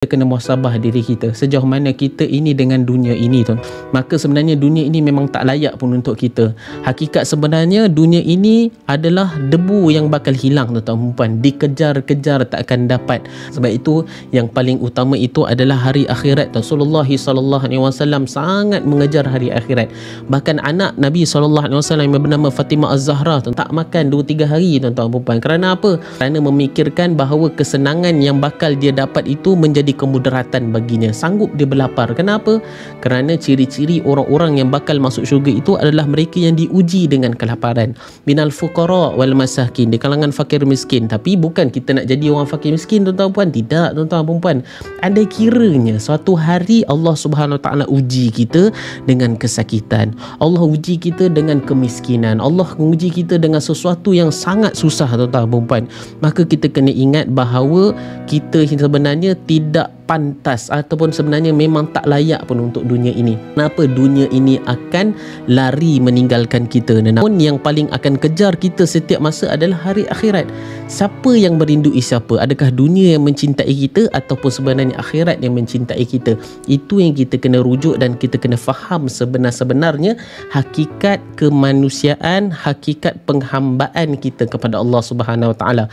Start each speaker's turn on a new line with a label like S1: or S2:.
S1: kita kena muhasabah diri kita. Sejauh mana kita ini dengan dunia ini tuan. Maka sebenarnya dunia ini memang tak layak pun untuk kita. Hakikat sebenarnya dunia ini adalah debu yang bakal hilang tuan-tuan. Perempuan dikejar-kejar tak akan dapat. Sebab itu yang paling utama itu adalah hari akhirat Rasulullah sallallahu alaihi wasallam sangat mengejar hari akhirat. Bahkan anak Nabi sallallahu alaihi wasallam yang bernama Fatimah Az-Zahra tak makan 2 3 hari tuan-tuan perempuan kerana apa? Kerana memikirkan bahawa kesenangan yang bakal dia dapat itu menjadi menjadi kemudaratan baginya. Sanggup dia berlapar. Kenapa? Kerana ciri-ciri orang-orang yang bakal masuk syurga itu adalah mereka yang diuji dengan kelaparan. Minal fuqara wal masakin. Di kalangan fakir miskin. Tapi bukan kita nak jadi orang fakir miskin tuan-tuan. Puan tidak tuan-tuan puan ada kiranya suatu hari Allah Subhanahu Wa Taala uji kita dengan kesakitan. Allah uji kita dengan kemiskinan. Allah uji kita dengan sesuatu yang sangat susah tuan-tuan puan maka kita kena ingat bahawa kita sebenarnya tidak tidak pantas ataupun sebenarnya memang tak layak pun untuk dunia ini. Kenapa dunia ini akan lari meninggalkan kita? Namun yang paling akan kejar kita setiap masa adalah hari akhirat. Siapa yang merindui siapa? Adakah dunia yang mencintai kita ataupun sebenarnya akhirat yang mencintai kita? Itu yang kita kena rujuk dan kita kena faham sebenar-sebenarnya hakikat kemanusiaan, hakikat penghambaan kita kepada Allah Subhanahu Wa Taala.